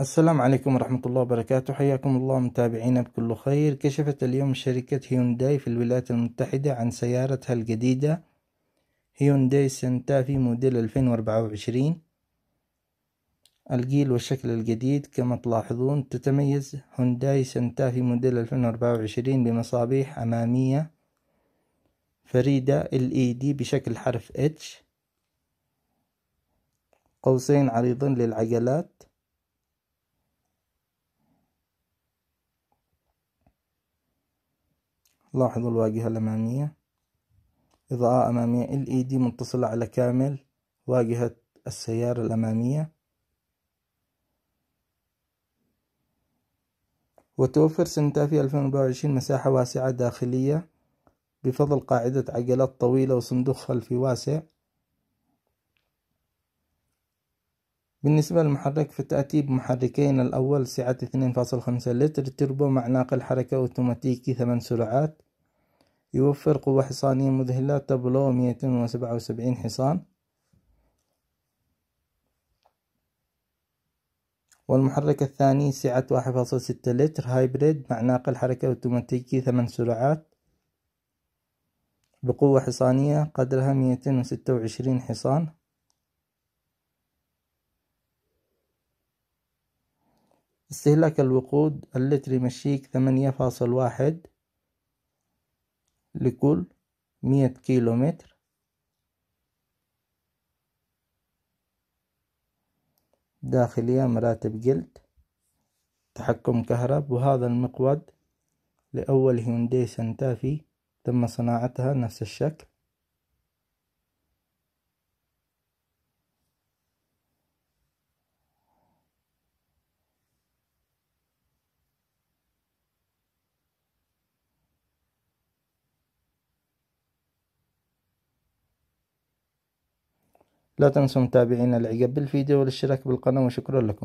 السلام عليكم ورحمة الله وبركاته. حياكم الله متابعينا بكل خير. كشفت اليوم شركة هيونداي في الولايات المتحدة عن سيارتها الجديدة. هيونداي سنتافي موديل 2024 الجيل والشكل الجديد كما تلاحظون تتميز. هونداي سنتافي موديل 2024 بمصابيح أمامية. فريدة LED بشكل حرف H. قوسين عريضين للعجلات. لاحظوا الواجهة الأمامية. إضاءة أمامية LED متصلة على كامل واجهة السيارة الأمامية. وتوفر سنتافي 2024 مساحة واسعة داخلية بفضل قاعدة عجلات طويلة وصندوق خلفي واسع. بالنسبة للمحرك فتأتي بمحركين. الأول سعة 2.5 لتر تربو مع ناقل حركة أوتوماتيكي ثمان سرعات. يوفر قوة حصانية مذهلة تبلغ 277 حصان. والمحرك الثاني سعة 1.6 لتر هايبريد مع ناقل حركة أوتوماتيكي ثمان سرعات. بقوة حصانية قدرها 226 حصان. استهلاك الوقود اللتر يمشيك ثمانية فاصل واحد لكل مية كيلو متر داخلية مراتب جلد تحكم كهرب وهذا المقود لأول هيونداي سنتافي تم صناعتها نفس الشكل. لا تنسوا متابعينا الإعجاب بالفيديو والاشتراك بالقناة وشكرا لكم.